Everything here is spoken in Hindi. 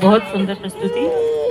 बहुत सुंदर प्रस्तुति।